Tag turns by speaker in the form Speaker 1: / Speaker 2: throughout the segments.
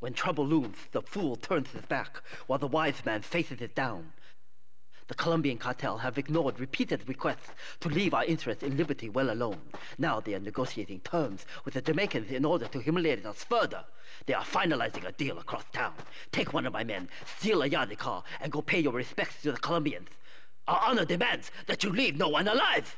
Speaker 1: When trouble looms, the fool turns his back, while the wise man faces it down. The Colombian cartel have ignored repeated requests to leave our interests in liberty well alone. Now they are negotiating terms with the Jamaicans in order to humiliate us further. They are finalizing a deal across town. Take one of my men, steal a Yardie car, and go pay your respects to the Colombians. Our honor demands that you leave no one alive!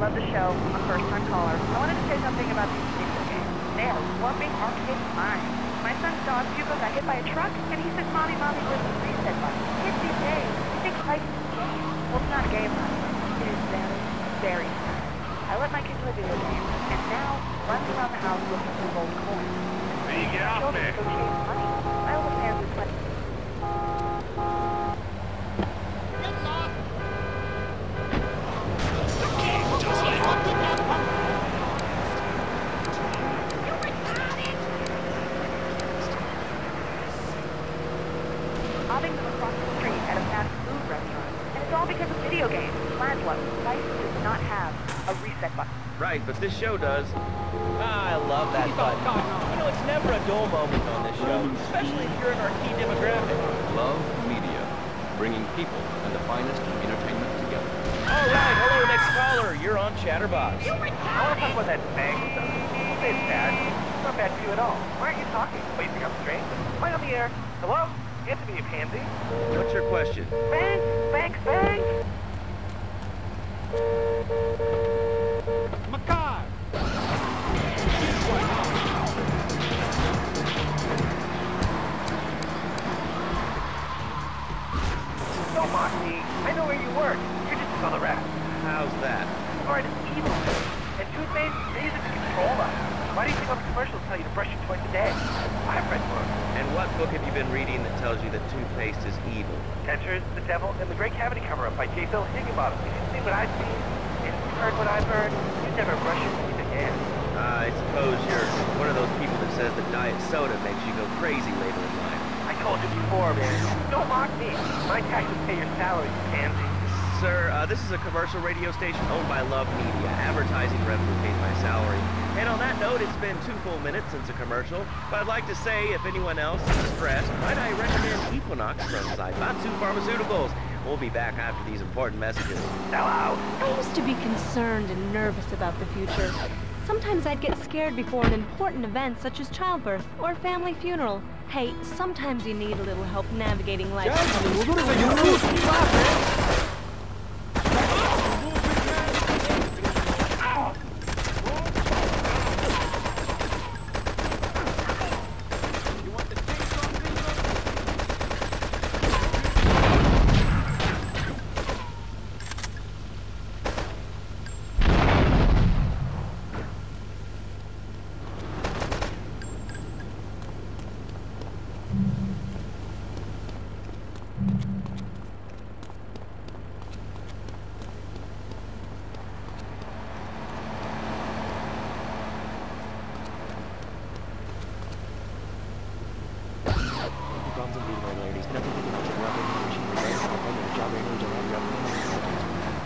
Speaker 2: Love the show. I'm a first-time caller. I wanted to say something about these video games. They are warping our kids' minds. My son's dog, Hugo, got hit by a truck, and he says, Mommy, Mommy, where's the reset button? Kids these days, think life is a game. Well, it's not a game, Lazlow. It is very, very sad. I let my kids play video games, and now runs around the house looking for gold coins.
Speaker 3: Hey, get off
Speaker 2: Children
Speaker 3: me!
Speaker 2: negotiate money. I understand this money. robbing them across the street at a fast food restaurant. And it's all because of video games. Lazlow, life does not have a reset button.
Speaker 3: Right, but this show does. Ah, I love that button. You know, it's never a dull moment on this show, especially if you're in our key demographic.
Speaker 4: Love Media, bringing people and the finest of entertainment together.
Speaker 3: All right, hello, next caller. You're on Chatterbox.
Speaker 5: I want to talk about that bang stuff. Don't say it's bad. It's not bad for you at all. Why aren't you talking? Wait, you think I'm strange? Am I on the air? Hello? Answer me, you pansy.
Speaker 3: What's your question?
Speaker 5: Bang! Bang! Bang! Don't mock me. I know where you work. You're just another rat.
Speaker 3: How's that?
Speaker 5: Alright, it's evil. And toothpaste, they use it to control us. Why do you think all the commercials tell you to brush your twice a day? I've read books.
Speaker 3: And what book have you been reading that tells you that toothpaste is evil?
Speaker 5: Dentures, The Devil, and The Great Cavity Cover-Up by J. Phil Higginbottom. If you've seen what I've seen, and you've heard what I've heard, you never brush your teeth again.
Speaker 3: Uh, I suppose you're one of those people that says that diet soda makes you go crazy later in life.
Speaker 5: I told you before, man. Don't mock me. My taxes pay your salary.
Speaker 3: Sir, uh, this is a commercial radio station owned by Love Media. Advertising revenue pays my salary. And on that note, it's been two full minutes since a commercial. But I'd like to say, if anyone else is stressed, might I recommend Equanox from Zaibatsu Pharmaceuticals. We'll be back after these important messages.
Speaker 5: Hello?
Speaker 6: I used to be concerned and nervous about the future. Sometimes I'd get scared before an important event such as childbirth or a family funeral. Hey, sometimes you need a little help navigating life.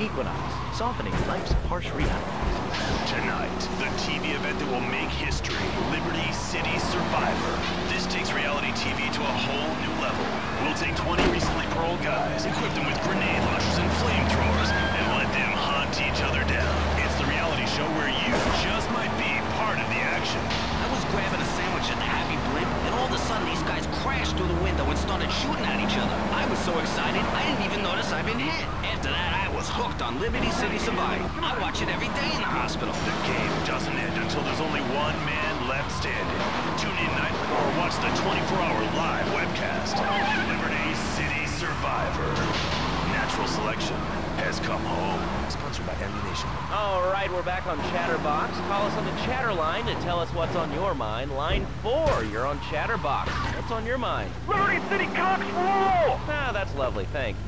Speaker 7: Equanox, softening life's harsh realities.
Speaker 8: Tonight, the TV event that will make history, Liberty City Survivor. This takes reality TV to a whole new level. We'll take 20 recently paroled guys, equip them with grenade launchers and flamethrowers, and let them hunt each other down. It's the reality show where you just might be part of the action.
Speaker 9: I was grabbing a sandwich at the Happy Blimp, and all of a sudden these guys crashed through the window and started shooting at each other. I was so excited, I didn't even notice I'd been hit. After that, I was hooked on Liberty City Survivor. I watch it every day in the hospital.
Speaker 8: The game doesn't end until there's only one man left standing. Tune in nightly or watch the 24-hour live webcast. Liberty City Survivor. Natural selection has come home. Sponsored by Ammu-Nation.
Speaker 3: All right, we're back on Chatterbox. Call us on the chatter line to tell us what's on your mind. Line four, you're on Chatterbox. What's on your mind?
Speaker 5: Liberty City Cocks rule!
Speaker 3: Ah, that's lovely, thanks.